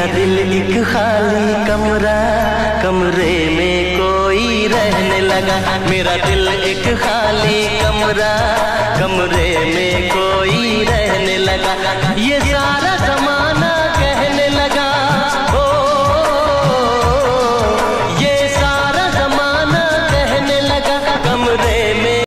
मेरा दिल एक खाली कमरा, कमरे में कोई रहने लगा। मेरा दिल एक खाली कमरा, कमरे में कोई रहने लगा। ये सारा